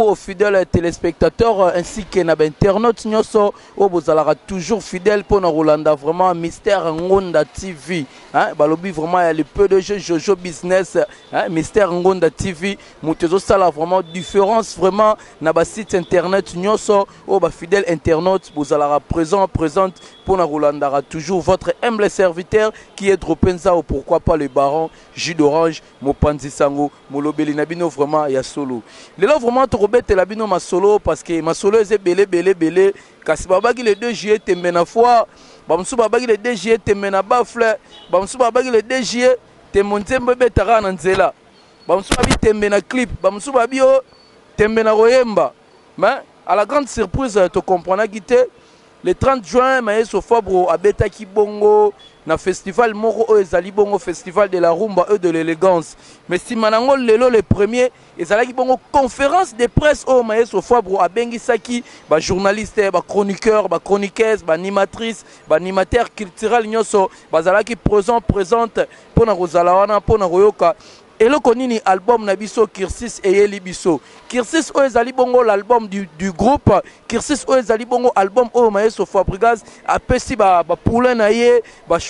aux fidèles téléspectateurs ainsi que na internautes nyonso oyo bozalaka toujours fidèle mpona kolanda vraiment mystère ngonda tv hein? balobi vraiment ya le pdg jojo business hein? mystère ngonda tv moto ezosala vraiment différence vraiment na basite internet nyonso oyo bafidèle internaute bozalaka présent présente mpona kolandaka toujours votre humble serviteur qui est dropenza o pourquoi pas le baron jus d'orange mopanzi sango molobeli na bino vraiment ya solo. Lelo vraiment tokobetela bino masolo parce que masolo eza ebele ebele ebele. Kasi babaki le 2 juillet tembe na foi. Bamosusu babaki le 2 juillet tembe na bafle. Bamosusu babaki le 2 juillet tembo nzembo ebetaka na nzela. Bamosusu babi tembe na clip. Bamosusu babi o tembe na koyemba mais à la grande surprise tokomprenaki te le 30 juin mayeso fabro abetaki bongo na festival moko oyo ezali festival de la rumba e de l'élégance. Mais nsima nango lelo le premier ezalaki bongo conférence de presse oyo mayeso fabro abengisaki bajournaliste bachroniqueur bachroniqueuse baanimatrice baanimateur culturel nyonso. Bazalaki présent présente mpona kozala wana mpona koyoka eloko nini album na biso kirsis eyeli biso? Kirsis oyo ezali bongo l'album du, du groupe. Kirsis oyo ezali bongo album oyo mayeso fabrigas apesi bapoulain ba na ye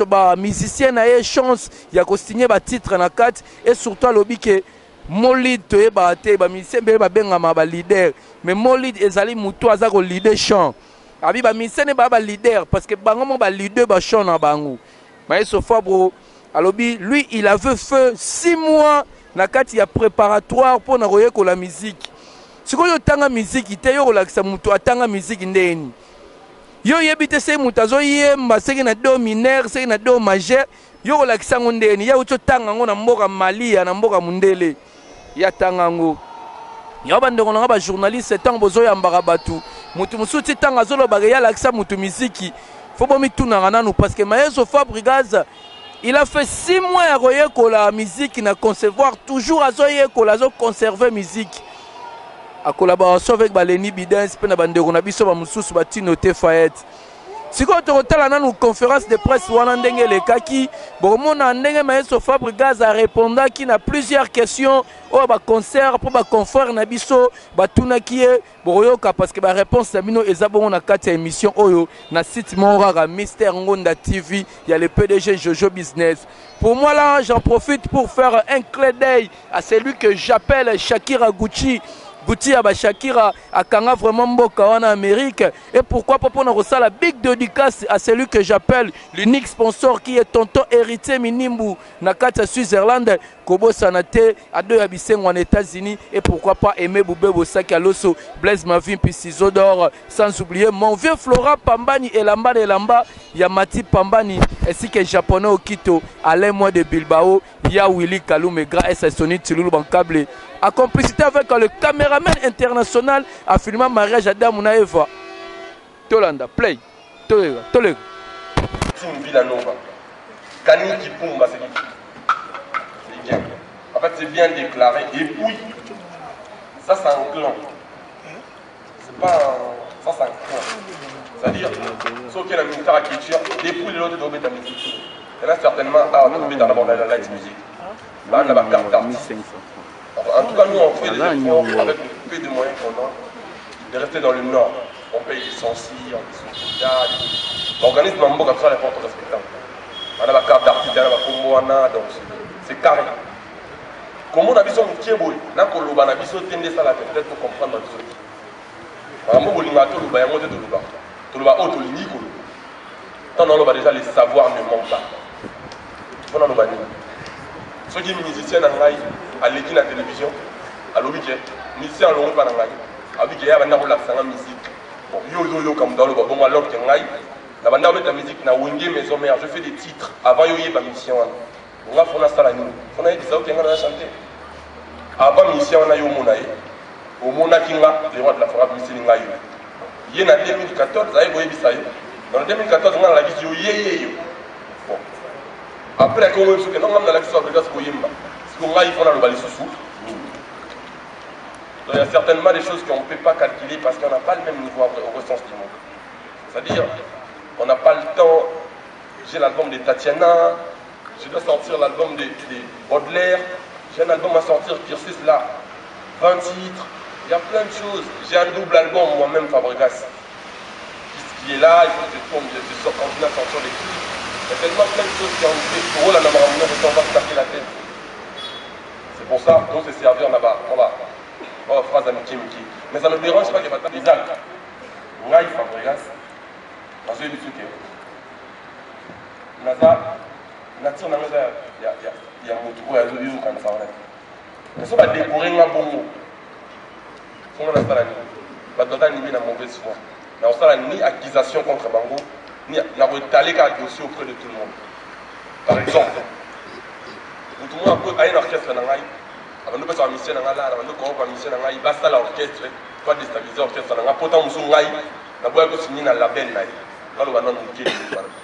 bamusicien ba na ye chance ya kosigne batitre na kati. E surtout alobi ke molid toyebaka te bamusicien mbele babengama balider mais molid ezali motu aza kolide champ abi bamusicien ne baa balider parce que bango mo balider bachamp na bango. Mayeso fabro alobi lui il avait fait six mois na kati ya préparatoire mpona koyekola miziki sikoyo otanga miziki te yo kolakisa moto atanga miziki ndeni. Yo oyebi te seki moto azoyemba seki na do minere seki na do majeur yo kolakisa yango ndeni. Ya uti otanga yango na mboka malia na mboka mondele ya tanga yango. Yango bandeko nanga bajournaliste ntango bozoyambaka bato moto mosusu ti ntango azolobaka ye alakisa moto miziki fo bomitunaka nanu parce que mayeso fabrigaz il a fait six mois ya koyekola musique na concevoir toujours azoyekola azoconserve musique. Akolabaka so avec baleni bidance mpe na bandeko na biso bamosusu batino te fayete sikoyo tokotala nanu conférence de presse wana ndenge elekaki bokomona ndenge mayeso fabrigaz arépondaki na plusieurs questions. Oyo baconcert mpo baconfrère na biso parce que baréponse na bino eza bongo na kati émission site moko mystère ngonda tv ya le pdg jojo business. Pour moi là j'en profite pour faire un clé d'œil à celui que j'appelle shakira gucci guti ya bashakira akanga vraiment mboka wana amérique. Et pourquoi pas mpona kosala big dédicace à celui que j'appelle l'unique sponsor qui est tonton héritier minimbu na kati ya switzerland kobosana te ado ya bisengo na états-unis et pourquoi pas aimé boube bosaki aloso blaise mavi mpi ciseau sans oublier mon vieux flora pambani elamba na elamba ya mati pambani ainsi que japonais okito alain moi de bilbao ya willy kalumega et sasoni tilulu bankable en complicité avec le caméraman international a filmé mariage Adam na Eva. Tolanda, play. Tolega, tolega. Kani bien. En fait, c'est bien déclaré. Et puis, ça, c'est un clan. C'est pas un... Ça, c'est un clan. C'est-à-dire, ce qui est la militaire culture, depuis l'autre de la musique. Et là, certainement, ah, on a dans la light music. Là, on a la carte d'artiste. En tout cas, nous, on fait des efforts avec le peu de moyens qu'on a de rester dans le Nord. On paye des sensi, on paye des L'organisme Mambo comme ça, les portes respectables. On a la carte d'artiste, on a la combo, donc c'est carré. Comment on a vu son métier, on a koloba na biso peut-être pour comprendre notre truc. Mambo bolinga to loba yango te to loba. To loba o to lingi ko. Tant on loba déjà les savoirs ne manquent pas. On a loba ni. soki musicien na ngai aleki na télévision alobi ke musicien alongi mpa ye abanda kolakisanga musique bon yo alors banda kobeta musique na maison je fais des titres avant yo oyeba onga fona asala nini fona yebisa oke nga na chante avant musicien wana yo omona ye omonaki nga le roi de la forêt misili ngai yo ye na 2014 aye koyebisa ye na 2014 nga nalakisi yo yeye yo bon. Après kongo soki nanga nalaki so afrika sikoyemba siko ngai fona loba lisusu Donc il y a certainement des choses qu'on ne peut pas calculer parce qu'on n'a pas le même niveau au ressentiment. C'est-à-dire, on n'a pas le temps. J'ai l'album de Tatiana, je dois sortir l'album de, de, Baudelaire, j'ai un album à sortir, Kirsis là, 20 titres. Il y a plein de choses. J'ai un double album moi-même, Fabregas. Qui est là, il faut que je tombe, je sors, continue à sortir les clips. Il y a tellement plein de choses qui ont fait pour eux, la Namaramuna, on va se taper la tête. C'est pour ça, nous, c'est servir là-bas. Voilà. Oh, phrase amitié, Miki. Mais ça ne me dérange pas qu'il y ait pas des actes. Ngai Fabregas, nazoyi biso ke naza nature na nga ya motu oyo azoyokanisa wana te so badekore baza nimi na mauvaise foi. Na kosala ni accusation contre bango na dossier auprès de tout le monde. Par exemple motu moko aye na orchestre na ngai abandi opesa bamisien na na orchestre orchestre na na na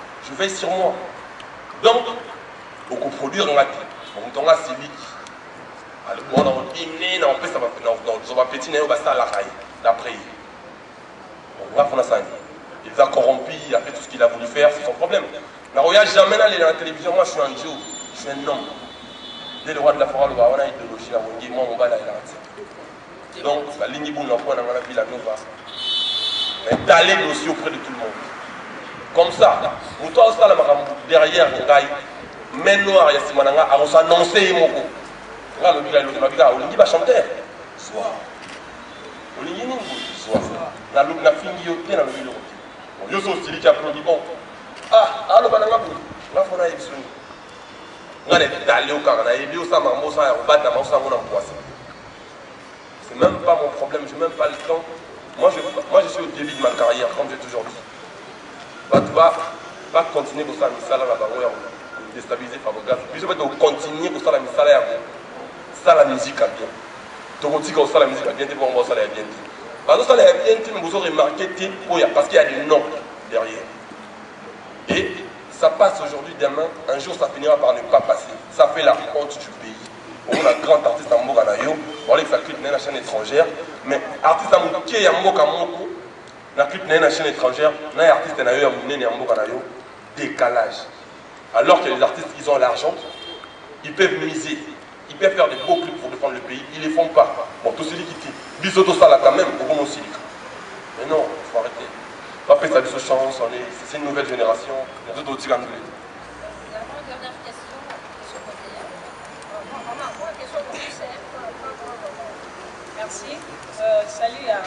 je veille sur moi donc okoproduire nga te moto nga siliki wana odimne na opesa bapeti na yo basalaka ye d'après ye nga mpona sani il a corrompu il a fait tout ce qu'il a voulu faire c'est son problème. Nakoya jamais nalela na télévision. Moi je suis un jour je suis un homme. Dès le roi de la forêt aloba wana idéologie na bongi mwa mobali ayelaka te donc balingi buna mpo na nga na villa nova. D'aller aussi auprès de tout le monde comme ça. Moto azosala makambo derrière ngai main noire ya nsima na ngai akosannonce ye moko nga alobi kalobi nalobi kaka olingi bachanteur soir. Olingi nini soir. Nalobi nafingi yo te nalobi eloko te yo so osiliki aplodi bon. Ah nga nga nga c'est même pas mon problème j'ai même pas le temps. Moi je, moi je suis au début de ma carrière comme j'ai toujours dit bato ba continuer kosala misala na bango ya kodestabilize fabogas biso mpe tokontinue kosala misala ya kosala musique ya bien. Tokotika kosala musique ya bien te mpongo basala ya bien te. Bazosala ya bien te me bozo remarke te oya parce qu'il y a des noms derrière. Et ça passe aujourd'hui demain un jour ça finira par ne pas passer. Ça fait la honte du pays. Omona grand artiste ya mboka na yo. Na chaîne étrangère. Mais artiste ya moke na clip na ye na chaîne étrangère. Na ye artiste na yo ya monene ya mboka na yo. Décalage. Alors que les artistes ils ont l'argent ils peuvent miser. Ils peuvent faire des beaux clips pour défendre le pays. Ils les font pas. Bon tosili kiti biso tosala quand même okoma osilika mais non il faut arrêter. Bapesa biso chance on est c'est une nouvelle génération. Euh, salut à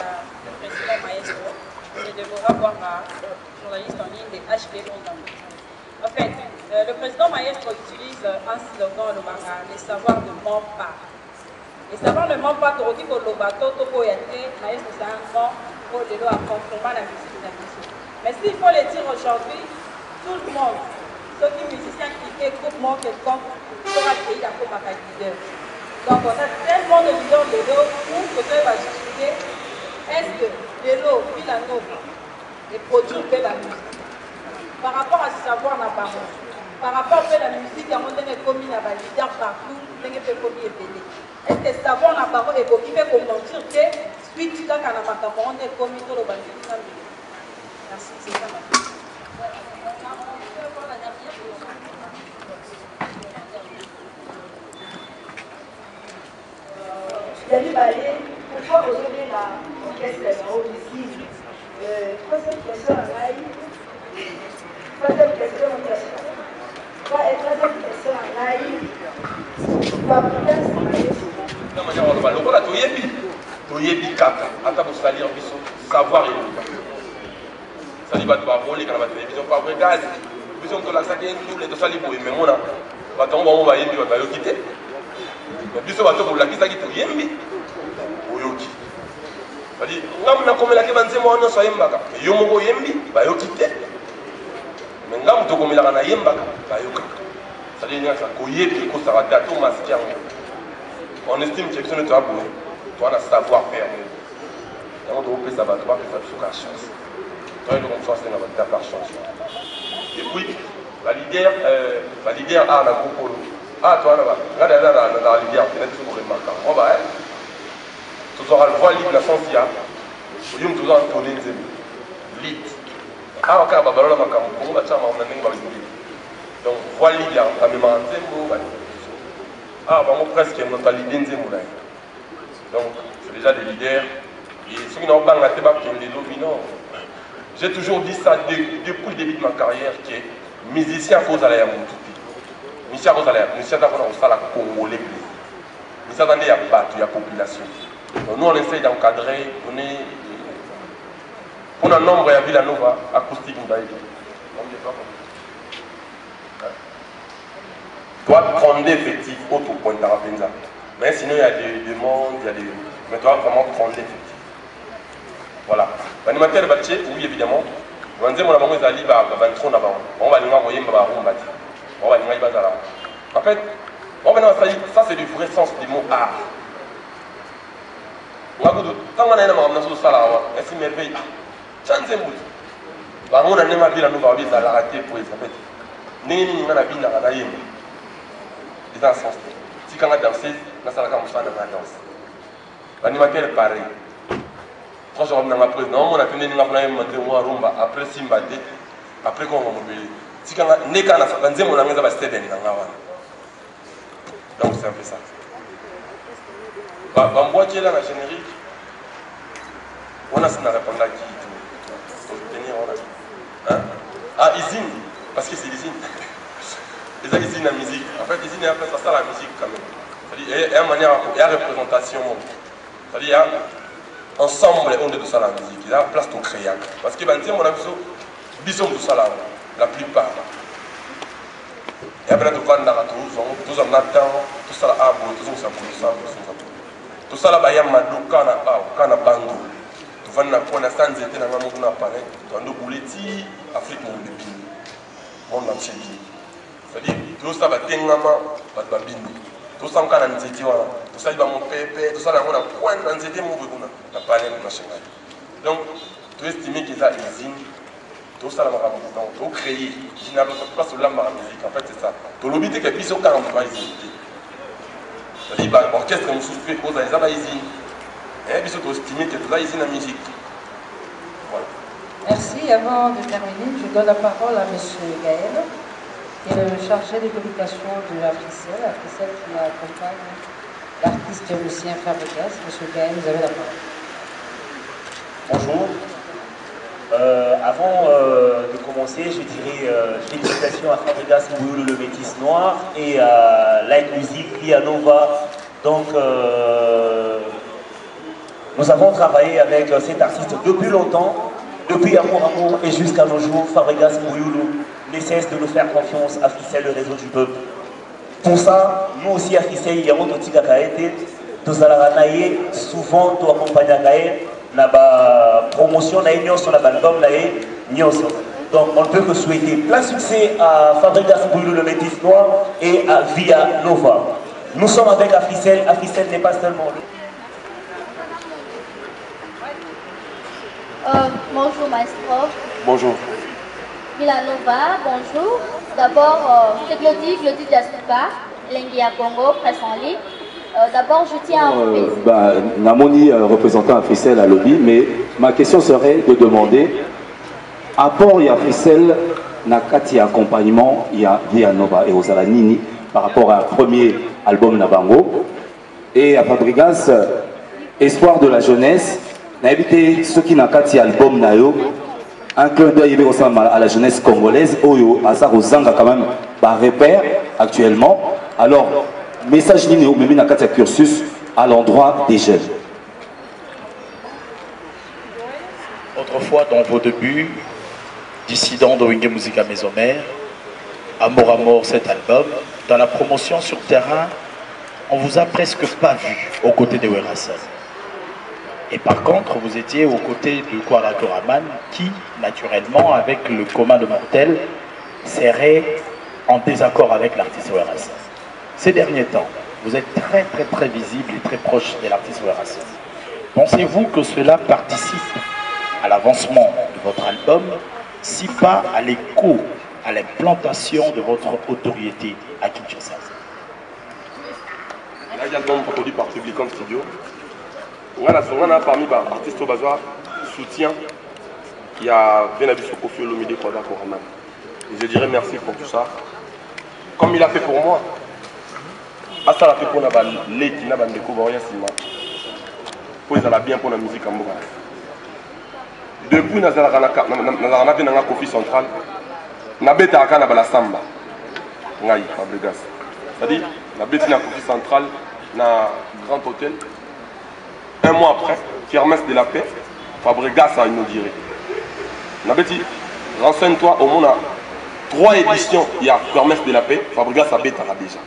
le président Maestro. Je devrais voir ma journaliste en fait, euh, le président Maestro utilise un slogan, le manga, les savoirs ne mentent pas. Les savoirs ne mentent pas, peux y aller, Maestro c'est un grand les lois à comprendre la musique de la musique. Mais s'il faut le dire aujourd'hui, tout le monde, ceux qui musiciens qui écoutent mon quelconque, sera pays d'accord avec leader. Donc on a tellement de leaders de l'eau pour que tu vas justifier est-ce que la noble, les produits de la musique. Par rapport à ce savoir na bango, par rapport à la musique, il y a un commis na leader partout, a un commis ébélé. Est-ce savoir na bango est beaucoup fait comme mentir que suite kaka na makambo on est commis to le bandit Merci, c'est ça ya mibale pourquoi yango question na troisième question troisième question na ngai bapudasi lokola toyebi. Toyebi kaka. Ata kosalir biso savoir eluka sali bato baboleka na batelevizio fabregas biso tolakisaki ndule tosali boye memona bato yango bango bayebi bato bayoki te biso bato bolakisaki toyembi oyoki. Adi ngamu nakomelaki banzembo wana nyonso ayembaka yo moko oyembi bayoki te me ngamu tokomelaka nayembaka bayokaka sadi nyonso koyebi ekosaka te ato masiki yango on estime ke biso nde toya boye toza na savoir faire yango tokopesa bato bapesa biso ka chance. Toyei eloko mosusu asenga bato par chance. Et puis balider balider a na oyo a toza nga dada na lider tena biso koremaka mwa ba tozwaka voix libre na sens ya oyo moto oza ntone nzembe lit awa kaka babalola makambo kongo batya makambo na ndenge donc voix libre amemaka nzembo awa bango presque moto nzembo na donc c'est déjà des leaders et soki j'ai toujours dit ça depuis le début de ma carrière que musicien fo ozala ya motu te musicien akozala ya musicien aza mpona kosala congolais plaisir musicien aza nde ya bato ya population donc nous on essaye d'encadrer donner pour un nombre ya villanova acoustique mbayebi toi prendre effectif oyo topointaka mpenza mais sinon il y a des demandes il y a des mais toi vraiment prendre effectif voilà. Batie oui évidemment. Banzembo na bango ezali bantro na bango bango balinga koyemba barumba te bango balingaki bazala en fait bango bana basali ça c'est du vrai sens du mot art. Na awa esi merveille tya nzembo bango na ndenge abila no babi ezalaka te po fait ndenge nini sens te tikanga danseuse nasalaka mosala nanga danse baanimatere pareil franchement te mwa rumba après simba te après nasaka nzembo nanga wana donc c'est un peu ça bambwaki ela na générique wana si na répondaki wana ah usine parce que c'est l'usine eza usine ya musique. En fait usine ya place basala ya musique quand même. C'est-à-dire ya manière ya représentation c'est-à-dire ensemble on nde tosala ya musique. Eza place tocréaka parce que banzembo na biso biso tosala la plupart ya pena tovandaka tozwa na temps tosala aboye tozongisa boyosala tozongisa boye tosala bayamba doka na awa ka na bando tovandi na kona sa nzete na nga moko na palin toando bule ti afrique monde bini monde entier bini c'est-à-dire tosala batengama bato babini tosanka na nzete wana tosali bamopepe tosala yango na coin na nzete moko kuna na palin kuna shengai donc toestime keza usine tosala makambo donc tocréer usine place olambaka musique en fait c'est ça. Moto bausine te c'est-à-dire baorchestre biso toza usine ya musique voilà Merci. Avant de terminer, je donne la parole à M. Gaël, qui est le chargé des communications de la Fricelle, la Fricelle qui accompagne l'artiste Lucien Fabregas. M. Gaël, vous avez la parole. Bonjour. Euh, avant euh, de commencer, je dirais euh, félicitations à Fabregas Mouyoulou, le métis noir, et à Light Music, Via Nova. Donc, nous avons travaillé avec cet artiste depuis longtemps, depuis Amour Amour et jusqu'à nos jours. Fabregas Mouyoulou ne cesse de nous faire confiance à Ficelle, le réseau du peuple. Pour ça, nous aussi à Ficelle, il y a mon petit Kakaete, nous allons souvent nous accompagner na ba promotion na nyonso na ye nyonso donc on ne peut que souhaiter plein succès à Fabregas Boulou le métis noir et à Via Nova nous sommes avec Africel Africel n'est pas seulement le Euh, bonjour maestro. Bonjour. Villanova, bonjour. D'abord, euh, c'est Glody, Glody Lengia Congo, presse en ligne. Euh, D'abord, je tiens à vous bah, Namoni, représentant Africel à lobby, mais ma question serait de demander, apport a Africel, Nakati accompagnement, il y a Via Nova et Osala Nini par rapport à un premier album Nabango. Et à Fabregas, Espoir de la jeunesse, n'a évité ce qui n'a qu'à album Nayo, un clin d'œil à la jeunesse congolaise, Oyo, Azar Ozanga quand même, par repère actuellement. Alors, message nini omemi na kati ya cursus à l'endroit des jeunes Autrefois, dans vos débuts, dissident de Wingé Musica Mésomère, Amour à mort cet album, dans la promotion sur terrain, on vous a presque pas vu aux côtés de Werassan. Et par contre, vous étiez aux côtés de Kwara Toraman, qui, naturellement, avec le commun de mortel, serait en désaccord avec l'artiste Werassan. Ces derniers temps, vous êtes très très très visible et très proche de l'artiste Racine. Pensez-vous que cela participe à l'avancement de votre album, si pas à l'écho, à l'implantation de votre autorité à Kinshasa? Produit par Studio. Voilà, c'est parmi les artistes au bazar soutien qui a bien habitué Kofi Olomide Koraman. Et je dirais merci pour tout ça. Comme il a fait pour moi. Asa la fait pour les qui n'a pas de Koboria Sima. Pour ils bien pour la musique en Mboga. Depuis nazalaka na pe nanga Kofi Central, nabetaka na bala samba. Ngai Fabregas. C'est-à-dire, nabeti na Kofi Central na Grand Hôtel. Un mois après, kermesse de la paix, Fabregas a inauguré. Nabeti, renseigne-toi au monde trois éditions, il y a kermesse de la paix, Fabregas a déjà.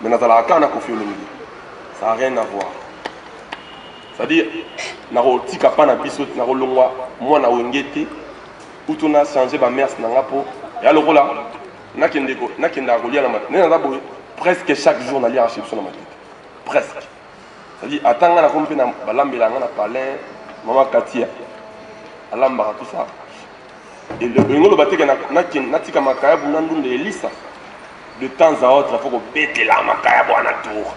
Mais nazalaka na Kofi Olomide. Ça n'a rien à voir. C'est-à-dire, nakotika mpa na biso nakolongwa mwana wenge te utu nachange bamers na nga mpo ya lokola nakendaka kolia na matete nde naza boye presque chaque jour naliaka chez biso na matete presque c'est-à-dire ata nga nakomi mpe na balambela nga na palin mama katia alambaka tout ça. Elingi oloba teke natika makayabu na ndunda elisa de temps à autre afo kobetela makayabu wana tour.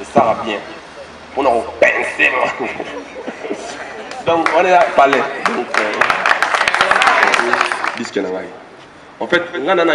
Esara bien. Mpona kopince donc on est là palais. Donc na ngai en fait nga nana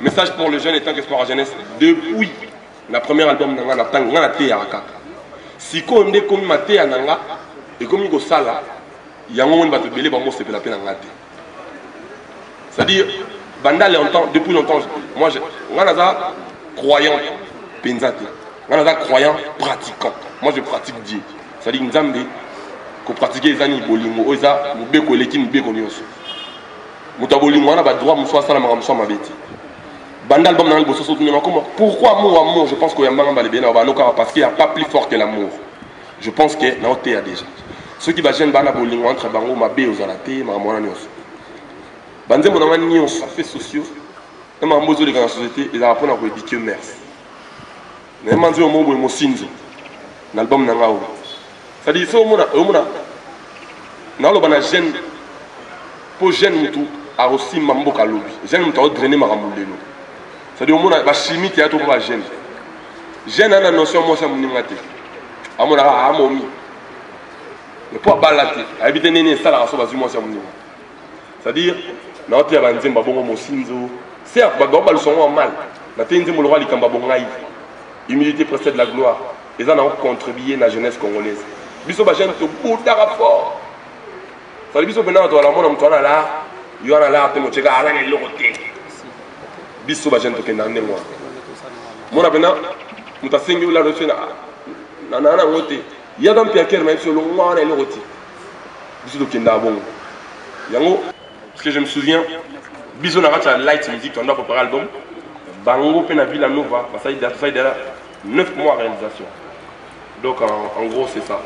message pour le jeune étant qu'espoir à jeunesse depuis na premier album na nga na ntango nga nateyaka sikoyo nde ekomi mateya na nga ekomi kosala yango nga te. C'est-à-dire depuis longtemps moi nga naza croyant mpenza te. Nga naza croyant pratiquant. Moi je pratique dieu. C'est-à-dire nzambe kopratike eza nini? Bolingo. Oyo eza mobeko eleki mibeko banda album nanga liboso sotunema koma pourquoi amour amour je pense na banokaka parce qu'il y a pas plus fort que l'amour je pense que naoteya déjà soki bajeune bana bolingo entre bango mabe ozala te makambo wana nyonso sociaux na makambo ezoleka na société ezalaka mpona na nanga so na cestadire omona bachimie te ya to mpo bajeune jeune ana notion mwasi ya moninga te amonaka amomi me mpo abala te te mwasi ya moninga c'est-à-dire naoteya banzembo abongo mosinzo certes bao balusongo ya mal nateyi nzembo lokwa likambo humilité précède la gloire eza nango contribuer na jeunesse congolaise biso bajeune tobutaka fort sali biso mpena bato balamona moto wana la yo wana la te moceka azana eloko te biso bajeune tokendaka ndenge wana. Mona mpena moto asengi olado so na nango te biso elongo wana eloko te biso tokendaka bongo. Yango je me souviens biso na kati ya light musique toanda préparé album bango mpe na villa nova basali dala 9 mois réalisation. Donc en, en gros c'est ça.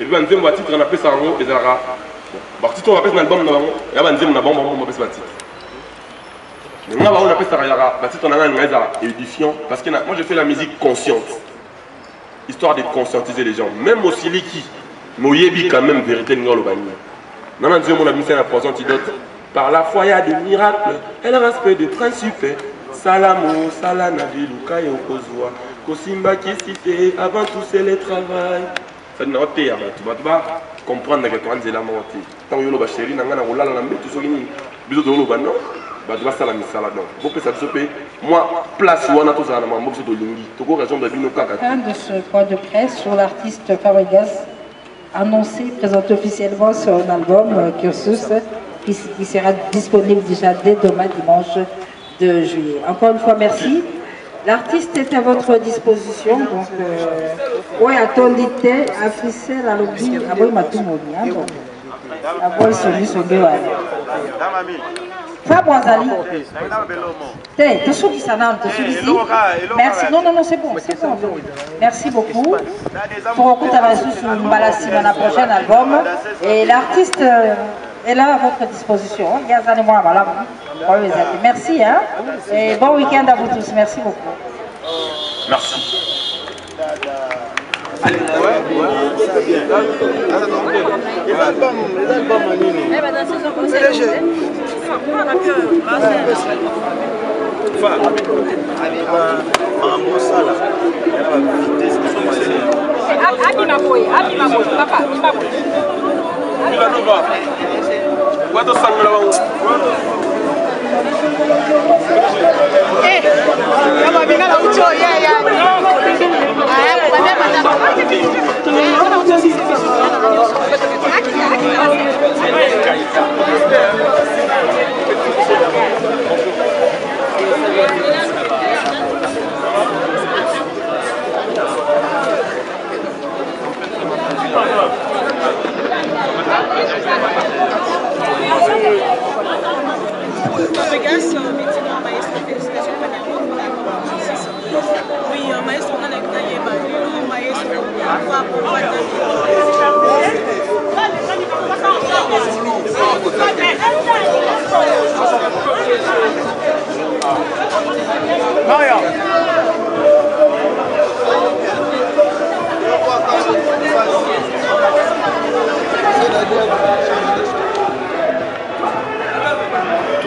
Et puis banzembo batitre napesa yango ezalaka batitre oyo bapesa na album na bango ya banzembo na bango bango bapesa batitre nga édifiant moi je fais la musique consciente. Histoire de conscientiser les gens. Même mais oyebi quand même vérité ninga oloba nini nana nzembo na bimisa na poison antidote par la foi et le respect kozwa kosimbakisi te avant tout c'est le travail. Sadi na oteya bato bato bacomprendre ke toka nzela moko bato basala misala donc bopesa biso mpe mwa place wana tozala na makambo biso tolingi tokorejoindre bino kaka Fin de ce point de presse sur l'artiste Fabregas annoncé, présenté officiellement son album euh, Cursus qui, qui sera disponible déjà dès demain dimanche 2 juillet. Encore une fois, merci L'artiste est à votre disposition, donc euh, oui, attendez, affiché la lobby, aboy matumoni, hein, donc. Aboy soni songe wana. Fabo azali. Te, tosukisa nano, tosukisi. Merci, non, non, non, c'est bon, c'est bon. Merci beaucoup. Pour okutana lisusu mbala nsima na prochain album. Et l'artiste euh, est là à votre disposition. Moi, ezali. Merci, hein. Et bon week-end à vous tous. Merci beaucoup. Merci. bamosala yana bavitese abima boye abima boye papa bima boye ibanova watosangela bango Eh, kama bingala ucho, yeah, yeah. Maestro,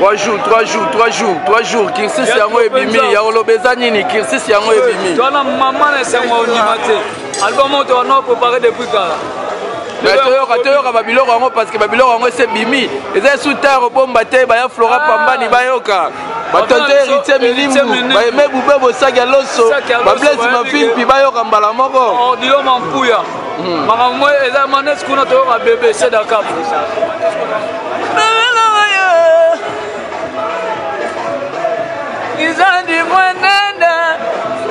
3 jours 3 jours 3 jours 3 jours kirsis yango ebimi. Ya koloba eza nini kirsis yango eh, ebimi? twana mama na esengo ondima te. Album oyo tokana prépare depuis kala toyoka toyoka babiloko yango parce que babiloko yango ese bimi. Eza esu tare obomba te baya flora ah. pambani bayoka batonte ah, héritier milimbu bayemebu mpe bosaki ya loso bablesi mafilpi bayoka mbala moko. Dilo mampuya makambo eza manes kuna toyoka bebe sedakap izandi mwenenda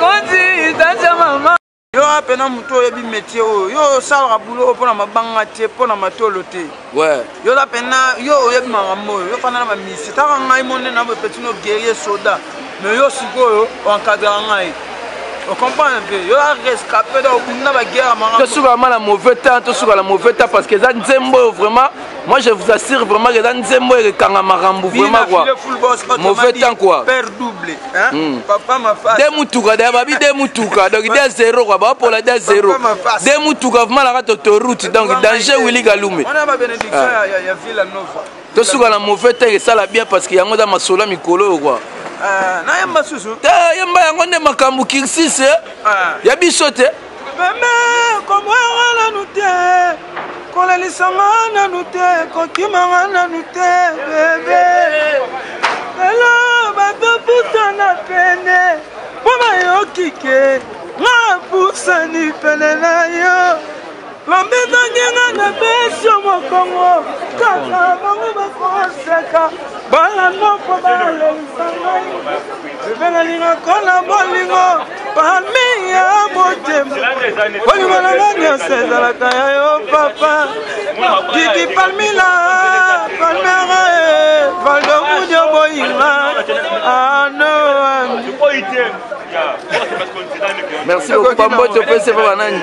konzi izacha mama. Yo apena motu oyebi métier oyo. Yo osalaka bulo oyo mpona mabanga te mpona matolo te. Ouais. yo za pena yo oyebi makambo oyo. Yo fanda na bamisi taka ngai monde na bepetino guerrier soda. Mais yo sikoyo oencadrera ngai. Ocomprendre mpe yo arescape da okunda baguerre makambo. Tosuka ma na mauvais temps tosuka na mauvais temps parce que eza nzembo oyo vraiment moi je vous assure vraiment que dans ces mots que kanga marambu vraiment quoi. mauvais temps quoi. père double hein. Mm. papa ma face. Des mutuka des babi des mutuka donc des zéro quoi. Bah pour la des zéro. des mutuka vraiment la rate autoroute. Donc danger Willy Galume on a ma bénédiction ah. ya ya Villa Nova tosuka na mauvais temps et ça la bien parce qu'il y a ngoda masola mikolo quoi. Euh, Nayamba susu. Te yamba yango nde makambo kirsise. Ah. Ya biso te. Meme komwanga nanu te kolelisanga nanu te kokimanga nanu te bebe. Lelo bato pusana pene mpo bayoki ke nga pusani pene na yo bambezangenga na beso mokongo. Kaka bango bakoseka balanda mpo balelisa ngai. Ebengalinga kona bolingo. Pami ya motema. Bolingo na nga nyonso ezalaka ya yo papa. Kiki palmila palmera e valdomudio boyinga ano merci beaucoup. Bambote opesi mpo banani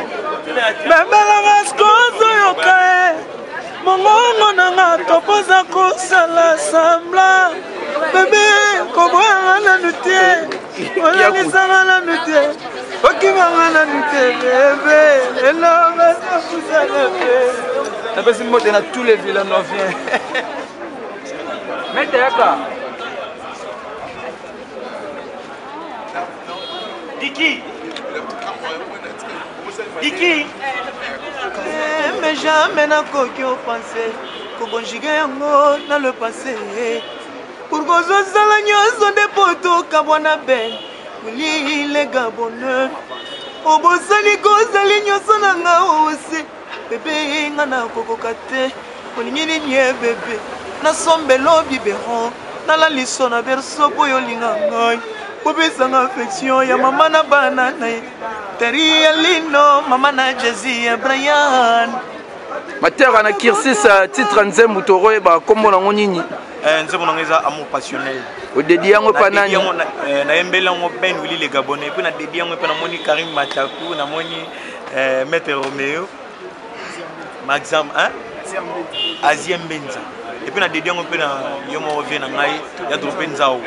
bebelanga sikozo yoka e. Mongongo nanga topoza kosala sambla. Bebe koboyanga nanu te. Olangisanga nanu te. Okimanga nanu te. Bebe elonga sakusana pe napesi mbote na tous les villanoviens meteyaka Diki Diki mais jamais nakoki opense kokonjuge yango na le passé. Pour kozosala nyonso nde po tokabwana ben olilega bonheur obosali kozali nyonso na nga ose bebe nga nakokoka te. Olingi nini ye bebe nasombela biberon nalaliso na berso mpo oyo olinga ngai opesanga affection ya mama na bana na ye. Teri ya lino mama na jesi ya brian. Matera na kirsis uh, titre nzembo toroyeba nkombo nango nini? Eh, nzembo nango eza amour passionnel. Odedi yango epa Nadedi nani? yango na- eh, nayembeli yango ben wili le gabonais. Mpe nadedi yango mpe namoni karim mataku namoni eh, maître romeo maxam asie mbenza epui nadedi yango mpe na yo moko vie na ngai ya drope nzao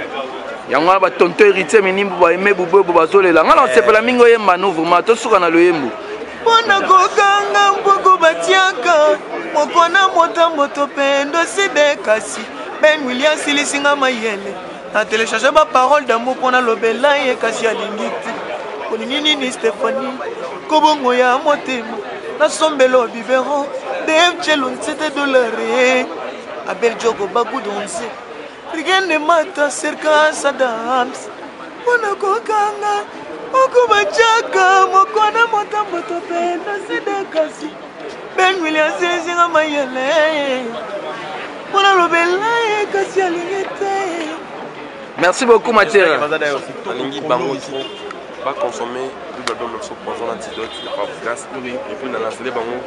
yango wana batonto héritier minimbu baeme bubebo bazolela. Ngai nasepela mingi oyemba no vraimen tosuka na loyembo. Mpo na kokanga mpoko batiaka moko na motambo topendo side kasi. Ben wili asilisinga mayele. Na telecharge baparole damo mpo nalobela ye kasi alingi te olingi nini stefani kobongo ya motema. Nasombelo biberon def celo nsete dolare abel jogo bagudonse rigende mata serka sadams mpona kokanga moko bacaka mokwana motambo topenda sidekasi ben wili asilisinga mayele mpona lobela ye kasi alingi te merci beaucoup matera alingi bango trop baconsommer double album morceau poison antidote ya pafgas epuis na lancele bango